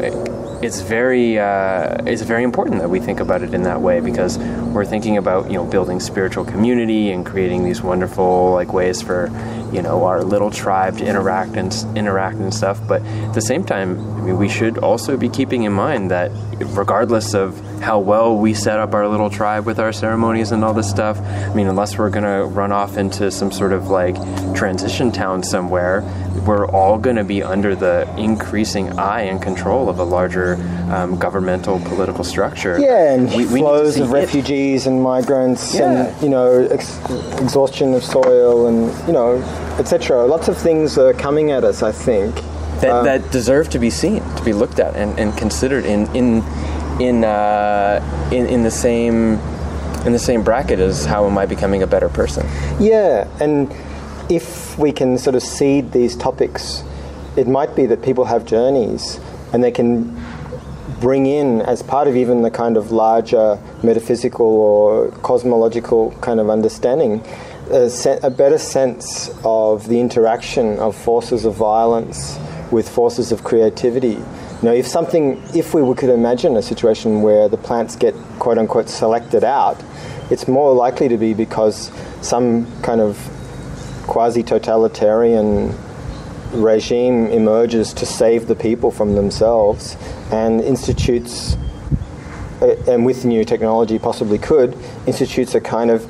Speaker 1: it's very uh, it's very important that we think about it in that way because we're thinking about you know building spiritual community and creating these wonderful like ways for you know our little tribe to interact and interact and stuff. But at the same time, I mean, we should also be keeping in mind that regardless of how well we set up our little tribe with our ceremonies and all this stuff. I mean, unless we're gonna run off into some sort of like transition town somewhere, we're all gonna be under the increasing eye and control of a larger um, governmental political structure.
Speaker 3: Yeah, and
Speaker 1: We- we
Speaker 3: flows of
Speaker 1: it.
Speaker 3: refugees and migrants,
Speaker 1: Yeah.
Speaker 3: and you know, ex- exhaustion of soil, and you know, etc. Lots of things are coming at us. I think.
Speaker 1: that,
Speaker 3: Um,
Speaker 1: that deserve to be seen, to be looked at, and, and considered in in in, uh, in in the same in the same bracket as how am I becoming a better person?
Speaker 3: Yeah, and if we can sort of seed these topics, it might be that people have journeys and they can bring in, as part of even the kind of larger metaphysical or cosmological kind of understanding, a, se- a better sense of the interaction of forces of violence with forces of creativity. You know, if something, if we could imagine a situation where the plants get quote unquote selected out, it's more likely to be because some kind of quasi totalitarian regime emerges to save the people from themselves and institutes, and with new technology possibly could, institutes a kind of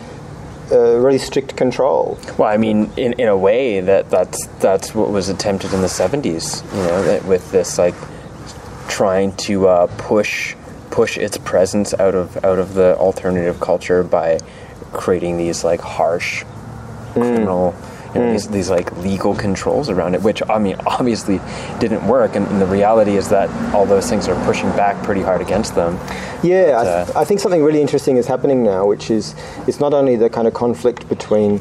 Speaker 3: uh, really strict control.
Speaker 1: Well, I mean, in, in a way, that that's that's what was attempted in the '70s. You know, with this like trying to uh, push push its presence out of out of the alternative culture by creating these like harsh criminal. You know, hmm. these, these like legal controls around it, which I mean, obviously didn't work, and, and the reality is that all those things are pushing back pretty hard against them.
Speaker 3: Yeah, I, th- uh, I think something really interesting is happening now, which is it's not only the kind of conflict between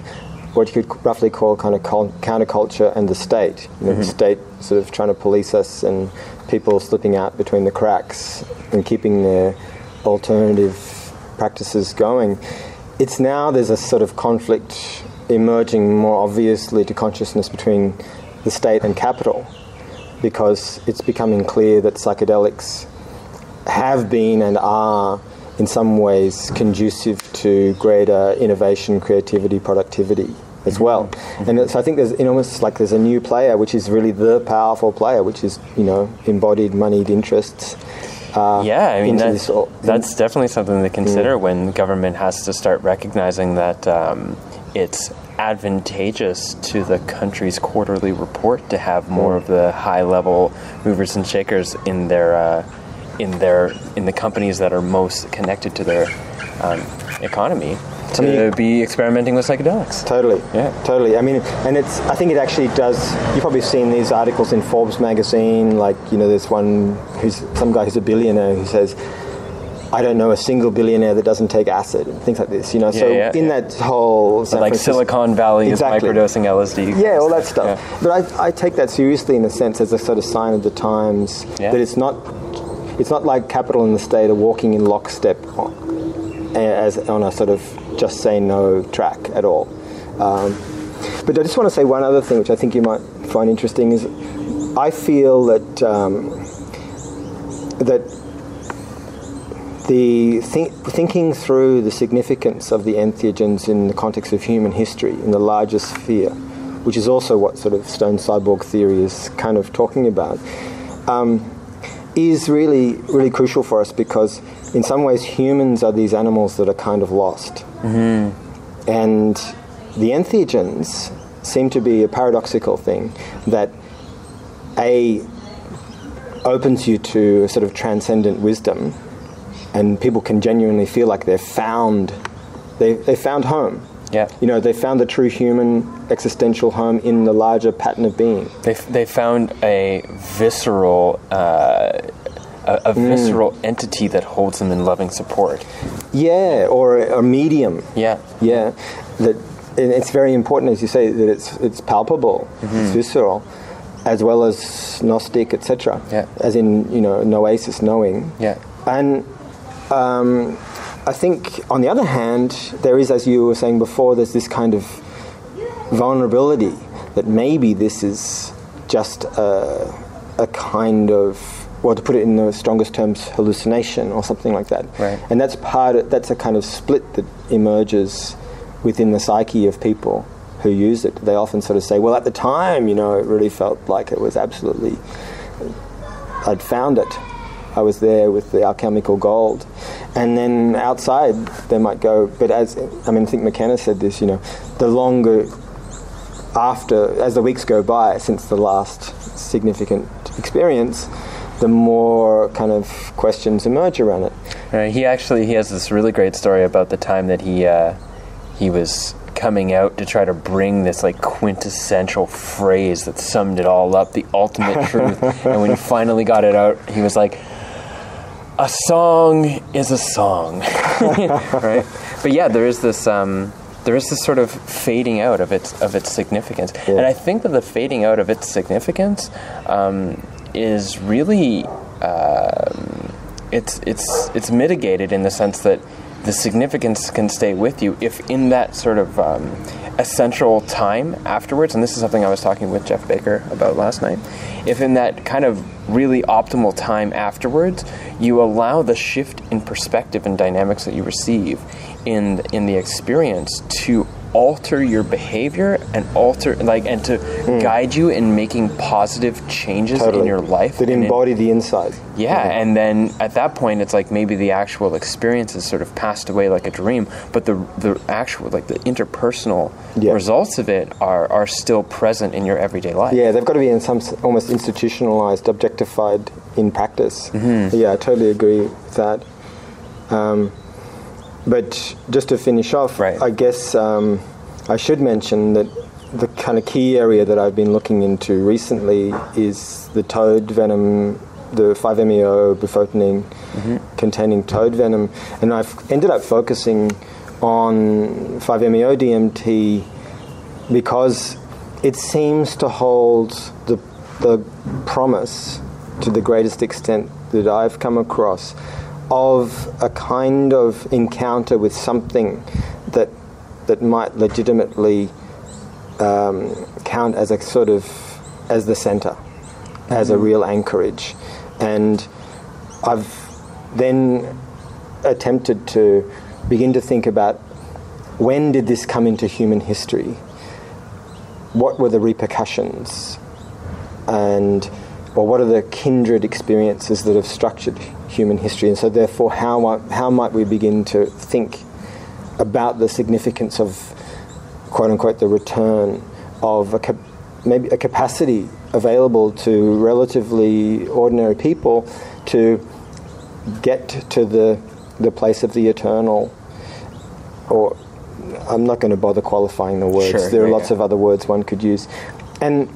Speaker 3: what you could roughly call kind of cul- counterculture and the state. You know, the mm-hmm. state sort of trying to police us and people slipping out between the cracks and keeping their alternative practices going. It's now there's a sort of conflict emerging more obviously to consciousness between the state and capital because it's becoming clear that psychedelics have been and are in some ways conducive to greater innovation, creativity, productivity as well. And so I think there's almost like there's a new player, which is really the powerful player, which is you know embodied moneyed interests. Uh,
Speaker 1: Yeah, I mean that's, that's definitely something to consider when government has to start recognizing that um, it's advantageous to the country's quarterly report to have more of the high-level movers and shakers in their uh, in their in the companies that are most connected to their um, economy to
Speaker 3: mean-
Speaker 1: be experimenting with psychedelics.
Speaker 3: Totally.
Speaker 1: Yeah.
Speaker 3: Totally. I mean, and it's. I think it actually does. You've probably seen these articles in Forbes magazine. Like, you know, there's one who's some guy who's a billionaire who says, "I don't know a single billionaire that doesn't take acid," and things like this. You know, so
Speaker 1: yeah,
Speaker 3: in
Speaker 1: yeah.
Speaker 3: that whole San
Speaker 1: like
Speaker 3: Francisco-
Speaker 1: Silicon Valley
Speaker 3: Exactly.
Speaker 1: is microdosing LSD.
Speaker 3: Yeah, all that stuff.
Speaker 1: Yeah.
Speaker 3: But I, I take that seriously in a sense as a sort of sign of the times
Speaker 1: Yeah.
Speaker 3: that it's not it's not like capital and the state are walking in lockstep on, as on a sort of just say no track at all. Um, but I just want to say one other thing, which I think you might find interesting, is I feel that um, that the think, thinking through the significance of the entheogens in the context of human history in the larger sphere, which is also what sort of stoned cyborg theory is kind of talking about, um, is really really crucial for us because in some ways humans are these animals that are kind of lost, and the entheogens seem to be a paradoxical thing that a opens you to a sort of transcendent wisdom and people can genuinely feel like they've found they they found home.
Speaker 1: Yeah.
Speaker 3: You know, they found the true human existential home in the larger pattern of being.
Speaker 1: They, they found a visceral uh, a, a
Speaker 3: Mm.
Speaker 1: visceral entity that holds them in loving support.
Speaker 3: Yeah, or a, a medium.
Speaker 1: Yeah,
Speaker 3: Yeah, that it's very important, as you say, that it's it's palpable,
Speaker 1: Mm-hmm.
Speaker 3: it's visceral, as well as gnostic, etc.
Speaker 1: Yeah.
Speaker 3: As in, you know, noesis, knowing.
Speaker 1: yeah,
Speaker 3: And um, I think, on the other hand, there is, as you were saying before, there's this kind of vulnerability that maybe this is just a, a kind of, well, to put it in the strongest terms, hallucination or something like that.
Speaker 1: Right.
Speaker 3: And that's part. Of, that's a kind of split that emerges within the psyche of people who use it. They often sort of say, "Well, at the time, you know, it really felt like it was absolutely I'd found it. I was there with the alchemical gold. And then outside, they might go, but as, I mean, I think McKenna said this, you know, the longer after, as the weeks go by since the last significant experience, the more kind of questions emerge around it.
Speaker 1: Uh, he actually he has this really great story about the time that he uh, he was coming out to try to bring this like quintessential phrase that summed it all up, the ultimate truth. And when he finally got it out, he was like, "A song is a song," right? But yeah, there is this. Um, there is this sort of fading out of its of its significance,
Speaker 3: Yeah.
Speaker 1: and I think that the fading out of its significance um, is really um, it's it's it's mitigated in the sense that the significance can stay with you if in that sort of um, essential time afterwards and this is something i was talking with jeff baker about last night if in that kind of really optimal time afterwards you allow the shift in perspective and dynamics that you receive in in the experience to alter your behavior and alter like and to guide you in making positive changes in your life
Speaker 3: That
Speaker 1: in-
Speaker 3: embody the inside.
Speaker 1: yeah, and then at that point, it's like maybe the actual experience has sort of passed away like a dream, but the the actual like the interpersonal
Speaker 3: Yeah.
Speaker 1: results of it are are still present in your everyday life.
Speaker 3: Yeah, they've got to be in some almost institutionalized, objectified in practice.
Speaker 1: Mm-hmm.
Speaker 3: Yeah, I totally agree with that. Um, but just to finish off,
Speaker 1: Right.
Speaker 3: I guess um, I should mention that the kind of key area that I've been looking into recently is the toad venom, the 5-MeO bufotenine containing toad venom, and I've ended up focusing on 5-MeO DMT because it seems to hold the, the promise to the greatest extent that I've come across of a kind of encounter with something that that might legitimately um, count as a sort of as the center, as a real anchorage, and I've then attempted to begin to think about when did this come into human history? What were the repercussions? And or what are the kindred experiences that have structured human history? And so, therefore, how might, how might we begin to think about the significance of, quote unquote, the return of a cap- maybe a capacity available to relatively ordinary people to get to the the place of the eternal, or I'm not going to bother qualifying the words.
Speaker 1: Sure,
Speaker 3: there are
Speaker 1: yeah,
Speaker 3: lots
Speaker 1: yeah.
Speaker 3: of other words one could use, and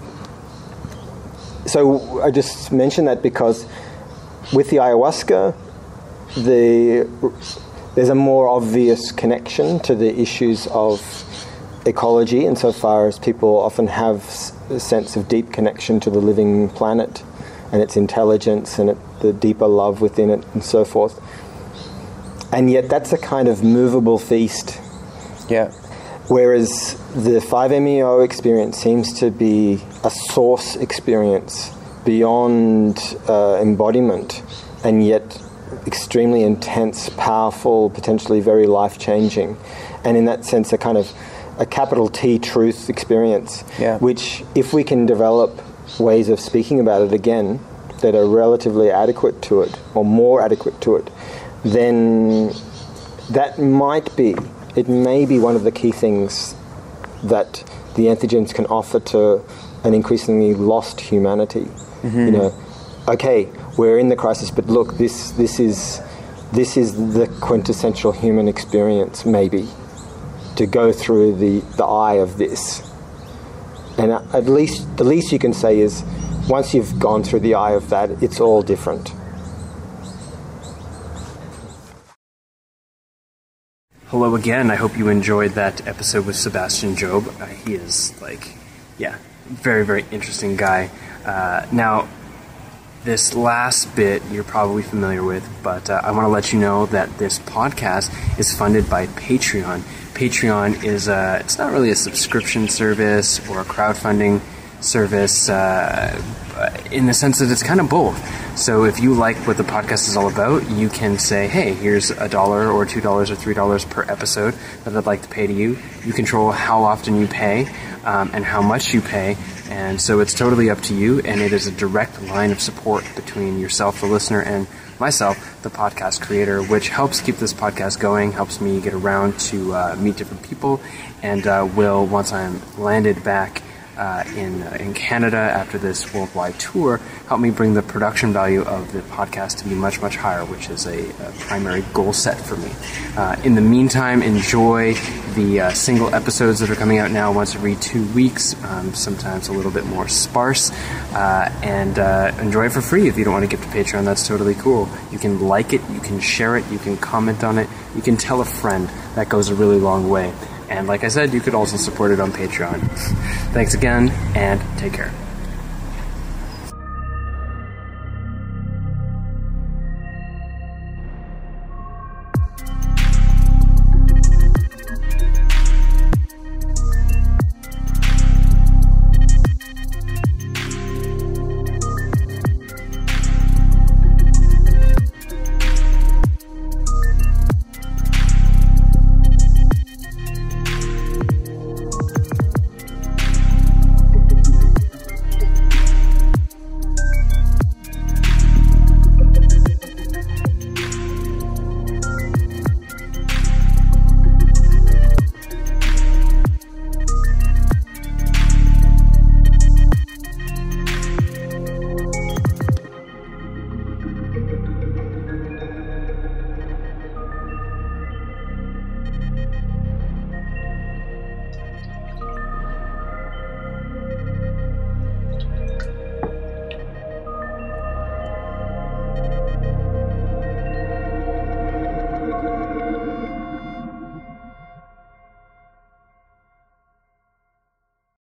Speaker 3: so I just mention that because with the ayahuasca, the there's a more obvious connection to the issues of ecology, insofar as people often have a sense of deep connection to the living planet and its intelligence and it, the deeper love within it and so forth. And yet, that's a kind of movable feast
Speaker 1: Yeah.
Speaker 3: Whereas the 5MEO experience seems to be a source experience beyond uh, embodiment and yet extremely intense, powerful, potentially very life changing. And in that sense, a kind of a capital T truth experience,
Speaker 1: Yeah.
Speaker 3: which, if we can develop ways of speaking about it again that are relatively adequate to it or more adequate to it, then that might be, it may be one of the key things that the entheogens can offer to an increasingly lost humanity. You know, okay, we're in the crisis, but look, this this is this is the quintessential human experience, maybe, to go through the, the eye of this. And at at least the least you can say is, once you've gone through the eye of that, it's all different.
Speaker 1: Hello again. I hope you enjoyed that episode with Sebastian Job. Uh, he is like, yeah, very very interesting guy. Uh, now, this last bit you're probably familiar with, but uh, I want to let you know that this podcast is funded by Patreon. Patreon is a, it's not really a subscription service or a crowdfunding service uh, in the sense that it's kind of both. So if you like what the podcast is all about, you can say, hey, here's a dollar or two dollars or three dollars per episode that I'd like to pay to you. You control how often you pay um, and how much you pay. And so it's totally up to you, and it is a direct line of support between yourself, the listener, and myself, the podcast creator, which helps keep this podcast going, helps me get around to uh, meet different people, and uh, will, once I'm landed back uh, in, uh, in Canada after this worldwide tour, help me bring the production value of the podcast to be much, much higher, which is a, a primary goal set for me. Uh, in the meantime, enjoy the uh, single episodes that are coming out now once every two weeks, um, sometimes a little bit more sparse, uh, and uh, enjoy it for free. If you don't want to give to Patreon, that's totally cool. You can like it, you can share it, you can comment on it, you can tell a friend. That goes a really long way. And like I said, you could also support it on Patreon. Thanks again, and take care.